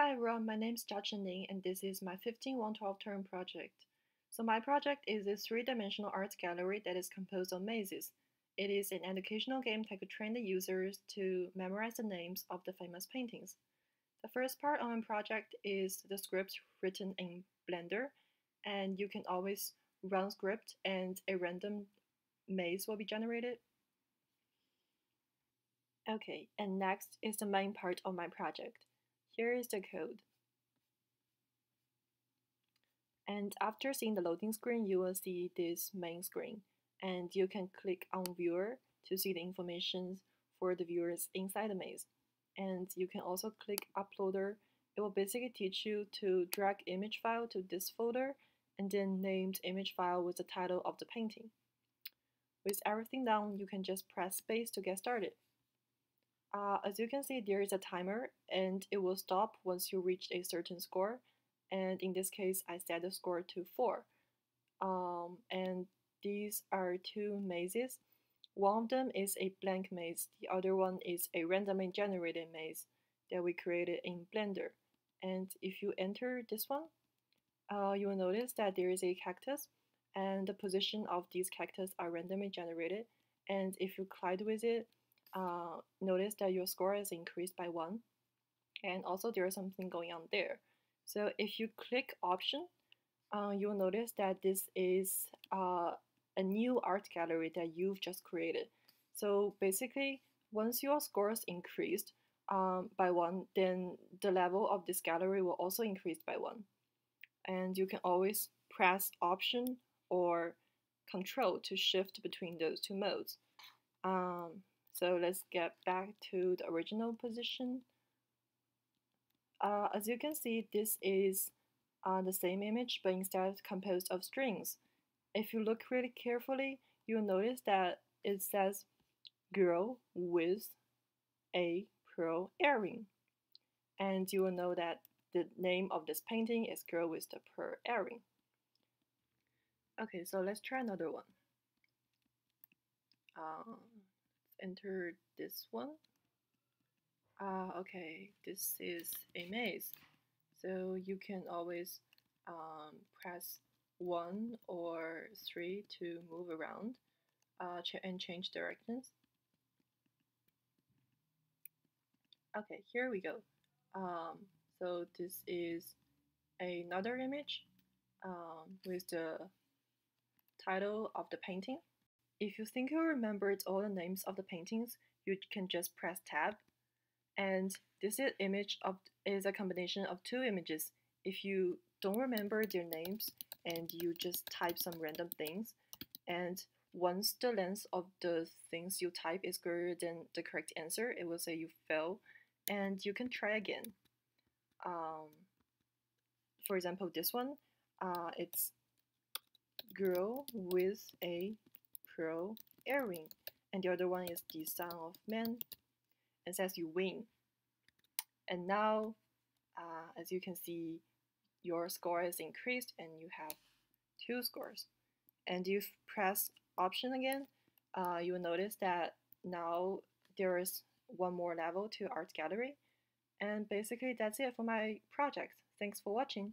Hi everyone, my name is Jiachen Ning and this is my 15112 term project. So my project is a three-dimensional art gallery that is composed of mazes. It is an educational game that could train the users to memorize the names of the famous paintings. The first part of my project is the script written in Blender and you can always run script and a random maze will be generated. Okay, and next is the main part of my project. Here is the code. And after seeing the loading screen, you will see this main screen. And you can click on viewer to see the information for the viewers inside the maze. And you can also click uploader. It will basically teach you to drag image file to this folder and then named image file with the title of the painting. With everything done, you can just press space to get started. Uh, as you can see, there is a timer and it will stop once you reach a certain score. And in this case, I set the score to 4. Um, and these are two mazes. One of them is a blank maze, the other one is a randomly generated maze that we created in Blender. And if you enter this one, uh, you will notice that there is a cactus and the position of these cactus are randomly generated. And if you collide with it, uh, notice that your score is increased by one. And also there is something going on there. So if you click option, uh, you'll notice that this is uh, a new art gallery that you've just created. So basically, once your score is increased um, by one, then the level of this gallery will also increase by one. And you can always press option or control to shift between those two modes. Um, so let's get back to the original position. Uh, as you can see, this is uh, the same image, but instead composed of strings. If you look really carefully, you'll notice that it says girl with a pearl earring. And you will know that the name of this painting is Girl with the Pearl Earring. Okay, so let's try another one. Um, enter this one. Ah, uh, okay, this is a maze. So you can always um, press 1 or 3 to move around uh, ch and change directions. Okay, here we go. Um, so this is another image um, with the title of the painting. If you think you remembered all the names of the paintings, you can just press tab. And this image of, is a combination of two images. If you don't remember their names and you just type some random things, and once the length of the things you type is greater than the correct answer, it will say you fail, and you can try again. Um, for example, this one, uh, it's girl with a pearl earring. And the other one is the son of man. and says you win. And now, uh, as you can see, your score is increased and you have two scores. And you press option again, uh, you will notice that now there is one more level to art gallery. And basically that's it for my project. Thanks for watching.